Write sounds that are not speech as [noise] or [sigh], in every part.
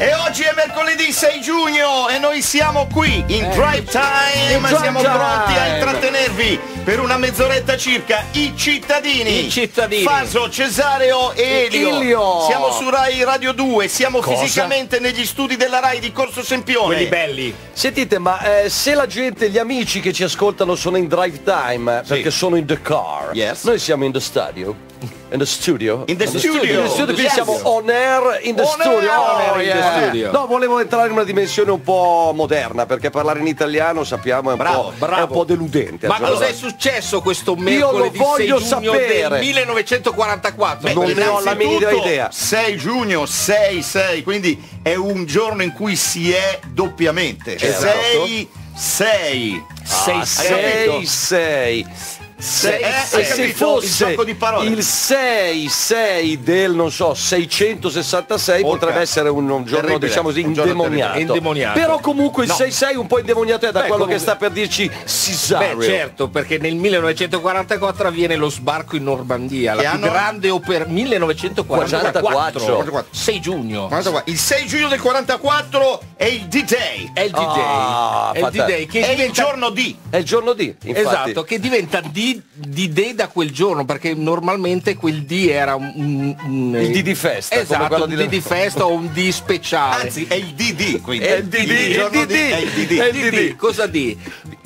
E oggi è mercoledì 6 giugno e noi siamo qui in Drive Time, siamo pronti a intrattenervi per una mezz'oretta circa. I cittadini, I cittadini. Faso, Cesareo e Elio. Elio. Siamo su Rai Radio 2, siamo Cosa? fisicamente negli studi della Rai di Corso Sempione. Quelli belli. Sentite, ma eh, se la gente, gli amici che ci ascoltano sono in drive time, eh, perché sono in the car, Yes. noi siamo in the studio. In the studio. In the studio. In the studio, Yes. siamo on air in the On studio. air. Oh, air in the yeah. studio. No, volevo entrare in una dimensione un po' moderna, perché parlare in italiano sappiamo è un, Bravo, po', bravo. è un po' deludente. Ma al giorno cosa è d'oggi. successo questo lo mercoledì 6 voglio giugno sapere. del 1944? non ne ho la minima idea. 6 giugno, 6, 6, quindi è un giorno in cui si è doppiamente. Certo. 6, 6. Sei, hai sei. capito? 6 6 Se, eh, e hai se il fosse parole. il 6 6 del non so 666 Porca. potrebbe essere un, un giorno Terribile, diciamo così indemoniato. Indemoniato. però comunque il No. 6 6 un po' indemoniato è da Beh, quello comunque- che sta per dirci Cesario Beh certo, perché nel 1944 avviene lo sbarco in Normandia, la Che più anno? grande opera 1944, 44. 6 giugno. Guarda qua, Il 6 giugno del 44 è il D-Day. È il D-Day, Ah, è il. D-Day che È il diventa giorno D. è il giorno D infatti Esatto, che diventa D- D-Day da quel giorno, perché normalmente quel D era un, un- un- Il D di festa, Esatto, un di- D di festa o un D speciale. Anzi, è il DD. Quindi. È il DD, Il D DD. è il DD. È il D, DD. cosa D?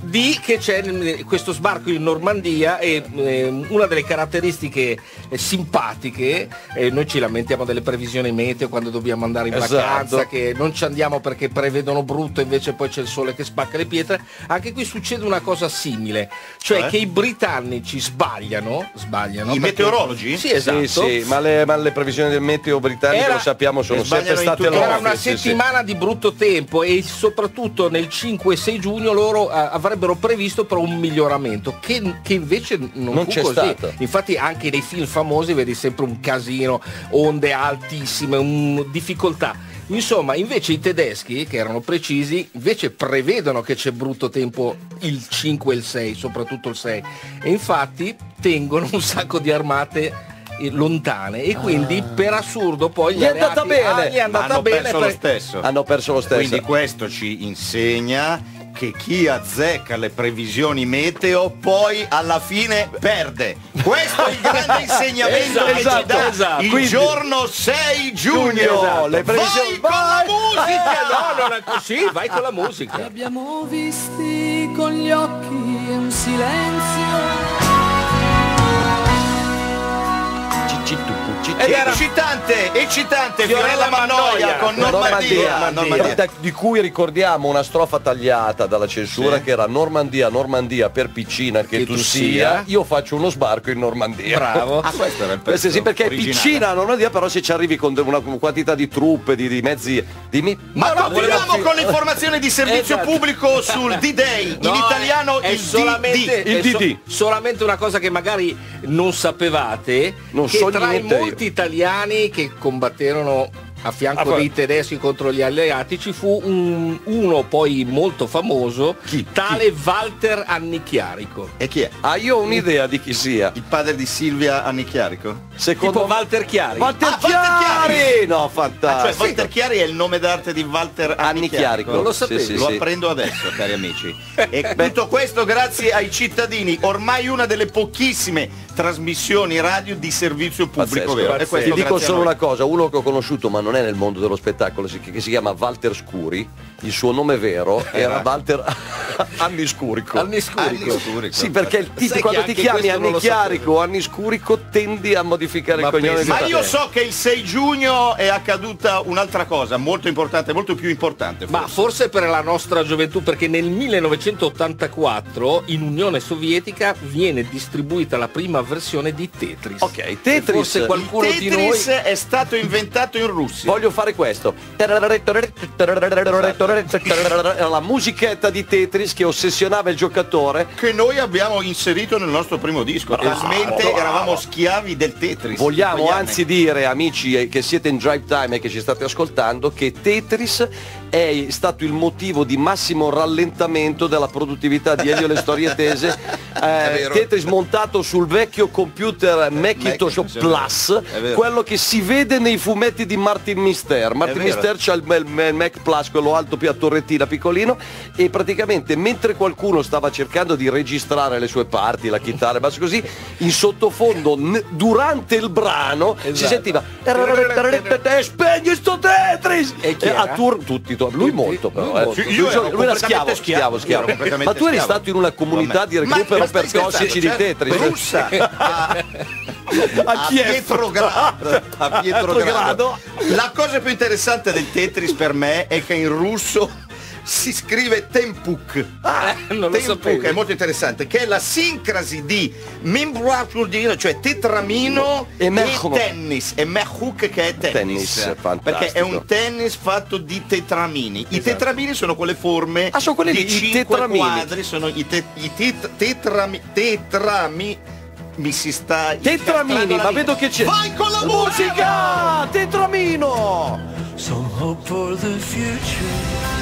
D che c'è questo sbarco in Normandia e eh, una delle caratteristiche eh, simpatiche, eh, noi ci lamentiamo delle previsioni meteo quando dobbiamo andare in Esatto. vacanza, che non ci andiamo perché prevedono brutto invece poi c'è il sole che spacca le pietre, anche qui succede una cosa simile, cioè Cioè? che i britannici sbagliano, sbagliano I perché- meteorologi? Sì, esatto. Sì, sì, ma le, ma le previsioni del meteo britannico Era- lo sappiamo sono e sempre state loro. Era una sì, sì. settimana di brutto tempo e soprattutto nel 5 e 6 giugno loro eh, avrebbero previsto però un miglioramento che, che invece non, Non fu c'è così. stato. Infatti anche nei film famosi vedi sempre un casino, onde altissime, un- difficoltà. Insomma, invece i tedeschi, che erano precisi, invece prevedono che c'è brutto tempo il 5 e il 6, soprattutto il 6. E infatti tengono un sacco di armate eh, lontane e quindi per assurdo poi gli è andata bene. ah, è andata hanno bene perso per- lo stesso. Hanno perso lo stesso. Quindi questo ci insegna che chi azzecca le previsioni meteo poi alla fine perde. Questo è il grande [laughs] insegnamento che ci Esatto, dà esatto. il Quindi- giorno 6 giugno. Giugno, le Vai previsioni- con la vai! musica! No, non è così, vai con la Li musica. abbiamo visti con gli occhi e un silenzio. Ed era eccitante, eccitante Fiorella Fiorella Mannoia Mannoia. con Normandia, Normandia. Normandia. Di cui ricordiamo una strofa tagliata dalla censura Sì. che era Normandia, Normandia per piccina che, Che tu, tu sia, sia. io faccio uno sbarco in Normandia. Bravo. Ah, questo era il Eh, pezzo sì, sì, perché è originale. piccina la Normandia, però se ci arrivi con una quantità di truppe, di, di mezzi, dimmi. Ma No, no, continuiamo con le informazioni di servizio Esatto. pubblico sul D-Day, in No, italiano è il solamente, DD. Il è so- DD. solamente una cosa che magari non sapevate, Non che so tra i io. molti italiani che combatterono a fianco Ah, dei tedeschi contro gli alleati ci fu un- uno poi molto famoso, Chi? tale Walter Annichiarico. E chi è? Ah, io ho un'idea di chi sia. Il padre di Silvia Annichiarico? Secondo Tipo Walter Chiari. Walter Ah, Walter Chiari! Chiari! No, Ah, cioè fantastico. Walter Chiari è il nome d'arte di Walter Anni Chiarico. Non lo sapevi? Sì, sì, Lo sì. apprendo adesso, cari amici. [laughs] E tutto questo grazie ai cittadini, ormai una delle pochissime trasmissioni radio di servizio pubblico, Pazzesco. vero? Pazzesco. Ti dico solo una cosa, uno che ho conosciuto ma non è nel mondo dello spettacolo, che si chiama Walter Scuri, il suo nome vero [laughs] era va. Walter [laughs] Anni Scurico. Anni Scurico. Anni Scurico. Sì, perché titolo, quando ti chiami Anni Chiarico o Anni Scurico tendi a modificare Ma il cognome Ma io so che il 6 giugno è accaduta un'altra cosa molto importante, molto più importante. Ma forse. forse per la nostra gioventù, perché nel 1984 in Unione Sovietica viene distribuita la prima versione di Tetris. Ok, Tetris. Forse qualcuno il di noi Tetris è stato inventato in Russia. Voglio fare questo. La musichetta di Tetris che ossessionava il giocatore. che noi abbiamo inserito nel nostro primo disco. Talmente eravamo schiavi del Tetris. Vogliamo anzi dire, amici che siete in drive time e che ci state ascoltando, che Tetris è stato il motivo di massimo rallentamento della produttività di Elio e le storie tese. [laughs] Eh. Tetris montato sul vecchio computer Macintosh Macintosh, Plus, quello che si vede nei fumetti di Martin Mister. Martin. Mister c'ha il, il- il Mac Plus, quello alto più a torrettina piccolino, e praticamente mentre qualcuno stava cercando di registrare le sue parti, la chitarra, e basta così, in sottofondo durante il brano si Esatto. sentiva "Eh, spegni sto Tetris! E chi a tur- tutti, to- lui molto però. lui eh. molto. Lui, Io ero lui era schiavo, schiavo, schiavo, Ma tu eri schiavo. stato in una comunità di recupero per tossici di scherzando, Tetris. certo, russa [laughs] a, A a Kiev. Pietrogrado, a. Pietrogrado. La cosa più interessante del Tetris per me è che in russo si scrive Tempuk. Ah, non lo Tempuk sapevo. è molto interessante, che è la sincrasi di Mimbruapurdino, cioè tetramino E e, tennis, e Mechuk che è tennis. Tennis, fantastico. perché è un tennis fatto di tetramini. I tetramini sono quelle forme Ah, sono quelli di lì, i cinque tetramini. quadri, sono i, te- i tet- tetrami, tetrami mi si sta Tetramini, ma vedo che c'è. Vai con la musica! Tetramino! Some hope for the future.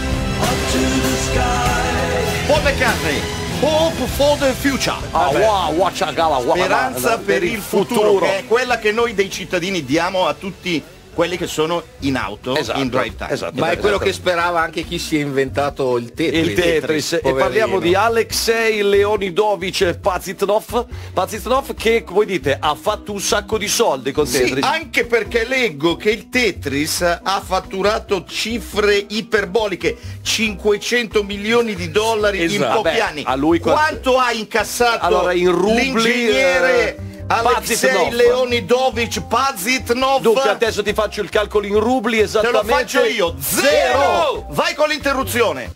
Paul McCartney. Hope for the future. Ah, wow, watcha gala, wow, Speranza wow, per il futuro, che è quella che noi dei cittadini diamo a tutti quelli che sono in auto Esatto, in drive time esatto. Ma è quello esatto. che sperava anche chi si è inventato il Tetris. Il Tetris, e parliamo di Alexei Leonidovic Pazitnov, Pazitnov che voi dite ha fatto un sacco di soldi con Sì, Tetris. anche perché leggo che il Tetris ha fatturato cifre iperboliche, 500 milioni di dollari in Esatto. pochi Beh, anni. a lui quanto- quanto ha incassato Allora, in rubli, l'ingegnere eh, Alexei. Leonidovic Pazitnov? Dunque adesso ti faccio il calcolo in rubli Te esattamente. lo faccio io, zero! Vai con l'interruzione.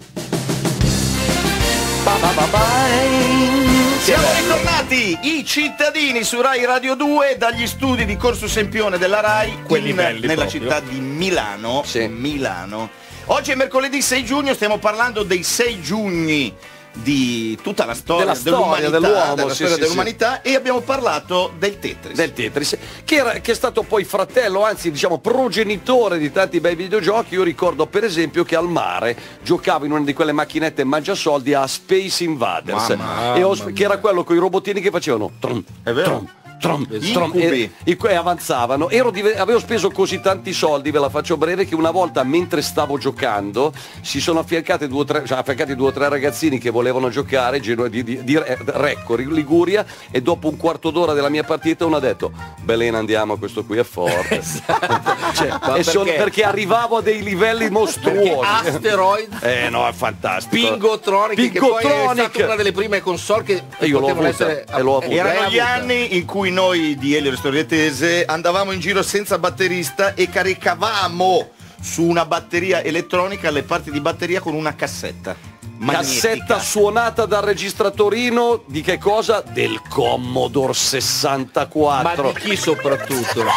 Bye. Siamo ritornati, i cittadini su Rai Radio 2 dagli studi di Corso Sempione della Rai Quelli in- belli nella proprio. città di Milano. Sì. Milano. Oggi è mercoledì 6 giugno, stiamo parlando dei 6 giugni di tutta la storia Della storia dell'umanità, dell'uomo, della sì, storia sì, dell'umanità e abbiamo parlato del Tetris. del Tetris che, era- che è stato poi fratello anzi diciamo progenitore di tanti bei videogiochi io ricordo per esempio che al mare giocavo in una di quelle macchinette mangiasoldi a Space Invaders Mamma e ho- che era quello con i robotini che facevano trum, È vero? trum, trom, trom, e, e que- avanzavano. Ero dive- avevo speso così tanti soldi, ve la faccio breve, che una volta mentre stavo giocando si sono affiancati due o tre, cioè, affiancati due o tre ragazzini che volevano giocare Geno- di, di- di Re- Recco, Liguria, e dopo un quarto d'ora della mia partita uno ha detto Belen andiamo, questo qui è forte. [laughs] Cioè, Ma e sono- perché? perché arrivavo a dei livelli mostruosi. Asteroid Eh no, è fantastico. Pingotronic che poi è Pingotronic. stata una delle prime console che E io l'ho potevano avuta, essere e l'ho avuta. Erano gli anni in cui noi di Elio Storietese andavamo in giro senza batterista e caricavamo su una batteria elettronica le parti di batteria con una cassetta. magnetica. Cassetta suonata dal registratorino di che cosa? Del Commodore 64. Ma di chi soprattutto? [laughs]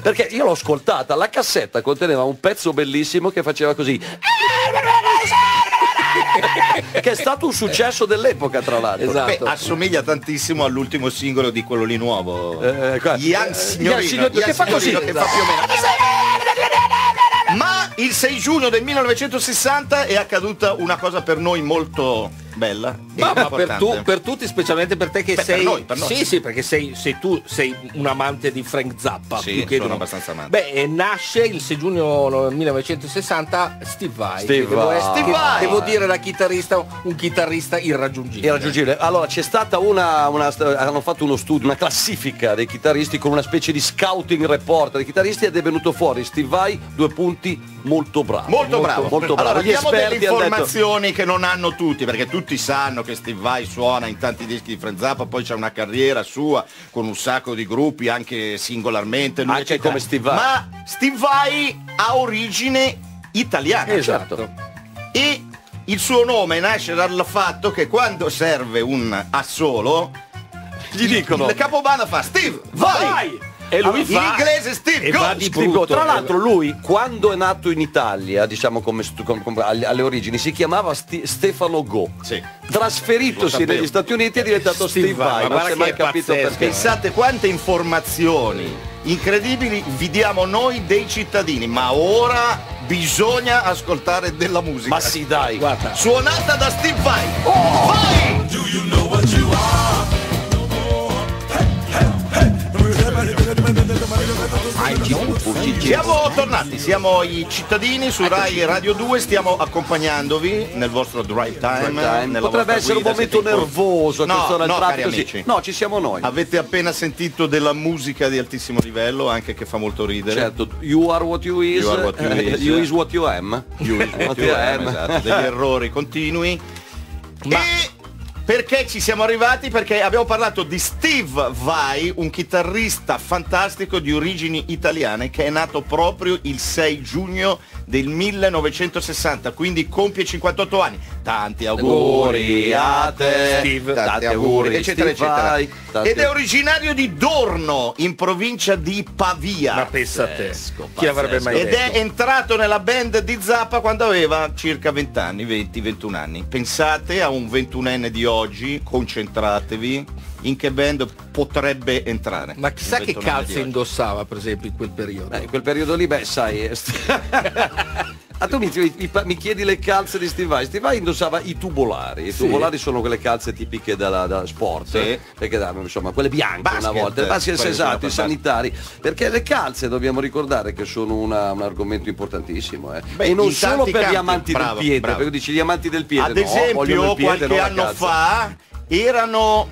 Perché io l'ho ascoltata, la cassetta conteneva un pezzo bellissimo che faceva così. [laughs] che è stato un successo dell'epoca tra l'altro. Esatto. Beh, assomiglia tantissimo all'ultimo singolo di quello lì nuovo. Eh, eh, Signorino, Ian Signorino, che fa così. Signorino, che fa più o meno. Ma il 6 giugno del 1960 è accaduta una cosa per noi molto bella. Ma, ma per, tu- per tutti, specialmente per te che Beh, per sei. noi, per noi. Sì, sì, perché sei, sei tu sei un amante di Frank Zappa. Sì, più che sono abbastanza amante. Beh, nasce il 6 giugno 1960 Steve Vai. Steve che devo, Vai. essere- Steve che Vai. devo dire da chitarrista, un chitarrista irraggiungibile. Irraggiungibile. Allora c'è stata una, una- hanno fatto uno studio, una classifica dei chitarristi con una specie di scouting report dei chitarristi ed è venuto fuori Steve Vai, due punti, molto bravo. Molto bravo. molto bravo. Allora Gli diamo delle hanno detto- informazioni che non hanno tutti, perché tutti sanno che Steve Vai suona in tanti dischi di Frank Zappa, poi c'è una carriera sua con un sacco di gruppi, anche singolarmente. lui, Anche come Steve Vai. Ma Steve Vai ha origine italiana. Esatto. E il suo nome nasce dal fatto che quando serve un assolo, Gli dicono il capobanda fa Steve, vai! Vai! E lui in fa- inglese Steve, go! va di Steve Go. brutto. Tra l'altro lui quando è nato in Italia, diciamo come, stu- com- com- alle, alle origini, si chiamava Sti- Stefano Go. Sì. Trasferitosi negli Stati Uniti è diventato Steve Steve Vai, non si guarda è mai capito pazzesco. perché. Pensate quante informazioni incredibili vi diamo noi dei cittadini, ma ora bisogna ascoltare della musica. Ma sì, dai. Guarda. Suonata da Steve Vai. Vai! Siamo tornati, siamo i cittadini su Rai Radio 2, stiamo accompagnandovi nel vostro drive time. nella Potrebbe essere un guida, momento siete in- nervoso, No, no. No, ci siamo noi. Avete appena sentito della musica di altissimo livello, anche che fa molto ridere. Certo, you are what you is, You are what you eh, is. you is what you am. You is what [laughs] you am, esatto, degli errori continui. E perché ci siamo arrivati? Perché abbiamo parlato di Steve Vai, un chitarrista fantastico di origini italiane che è nato proprio il 6 giugno del 1960, quindi compie 58 anni. Tanti auguri a te, Steve. tanti Tanti auguri, eccetera, Steve eccetera. Vai, tanti Ed è originario di Dorno, in provincia di Pavia. Ma pensa a te. Chi avrebbe mai Ed detto? è entrato nella band di Zappa quando aveva circa 20 anni, 20-21 anni. Pensate a un 21enne di oggi, concentratevi, in che band potrebbe entrare. Ma chissà che 21enne di calze indossava per esempio in quel periodo. Beh, in quel periodo lì, beh, sai. eh, [laughs] Ah, tu mi, mi- mi chiedi le calze di Steve Vai. Steve Vai indossava i tubolari. I Sì. tubolari sono quelle calze tipiche della, da sport. Sì. eh, Perché danno, insomma, quelle bianche Basket, una volta. Le basket, esatto, i sanitari. Perché le calze dobbiamo ricordare che sono una- un argomento importantissimo. eh. Beh, e non solo per gli campi, amanti bravo, del piede. bravo. Perché dici gli amanti del piede. Ad no, esempio, il piede, qualche anno calza. fa erano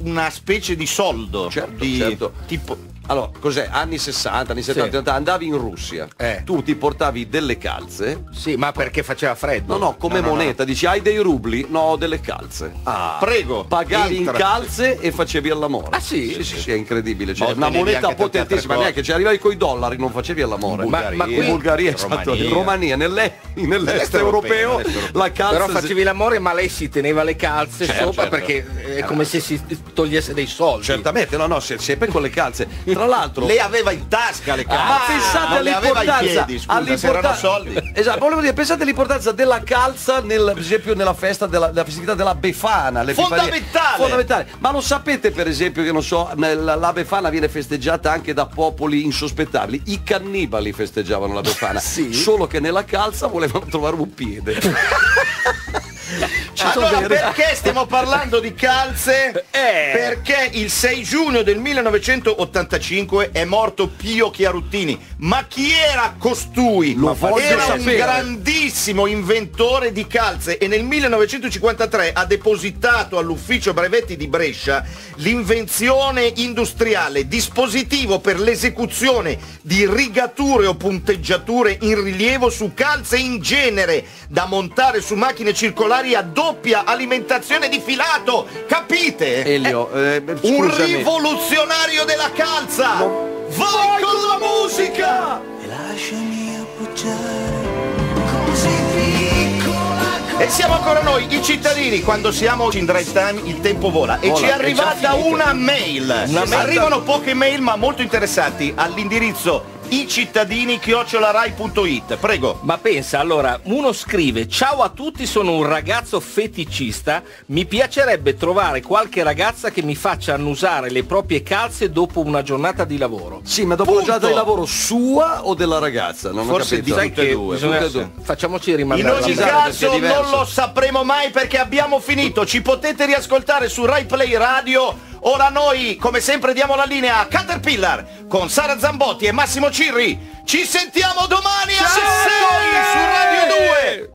una specie di soldo. Certo, di, certo. Tipo, Allora, cos'è? Anni 60, anni 70, 80, andavi in Russia. Eh. Tu ti portavi delle calze. Sì, ma perché faceva freddo? No, no, come No, no, moneta. Dici, hai dei rubli? No, ho delle calze. Ah. Prego, Pagavi entra. in calze e facevi all'amore. Ah, sì? Sì, sì, sì, è incredibile. Cioè, una moneta potentissima, neanche, cioè arrivavi coi dollari, non facevi all'amore. Ma- ma qui- in Bulgaria, esatto, Romania. in Romania, nell'e- nell'est Nell'est europeo, europeo, la calza Però facevi l'amore ma lei si teneva le calze Certo, sopra certo. perché è come se si togliesse dei soldi. Certamente, no, no, se- sempre con le calze. [laughs] Tra l'altro, Lei aveva in tasca le calze. Ma pensate le all'importanza, soldi. Esatto, volevo dire, pensate all'importanza della calza nel, per esempio nella festa della, della festività della Befana. Fondamentale! Fondamentale. Ma lo sapete per esempio che non so, nella- la Befana viene festeggiata anche da popoli insospettabili. I cannibali festeggiavano la Befana. Sì? Solo che nella calza volevano trovare un piede. [laughs] Ci Allora, perché stiamo parlando di calze? Eh. Perché il 6 giugno del 1985 è morto Pio Chiaruttini. Ma chi era costui? Lo era un sapere. grandissimo inventore di calze e nel 1953 ha depositato all'ufficio brevetti di Brescia l'invenzione industriale, dispositivo per l'esecuzione di rigature o punteggiature in rilievo su calze in genere da montare su macchine circolari a doppia alimentazione di filato. Capite? Elio, eh, Un scusami. rivoluzionario della calza! Vai con la musica! E lasciami appoggiare così piccola E siamo ancora noi, i cittadini, quando siamo in drive time il tempo vola e Vola, ci è arrivata una mail. Una mail Arrivano poche mail ma molto interessanti all'indirizzo i cittadini chiocciolarai.it. Prego. Ma pensa, allora, uno scrive Ciao a tutti, sono un ragazzo feticista, mi piacerebbe trovare qualche ragazza che mi faccia annusare le proprie calze dopo una giornata di lavoro. Sì, ma dopo Punto. la giornata di lavoro sua o della ragazza? Non Forse ho capito. di Sai tutte e che due, bisogna- facciamoci In rimandare ogni la Esatto, caso non lo sapremo mai perché abbiamo finito. Ci potete riascoltare su Rai Play Radio. Ora noi, come sempre, diamo la linea a Caterpillar con Sara Zambotti e Massimo Cirri. Ci sentiamo domani alle 6 su Radio 2.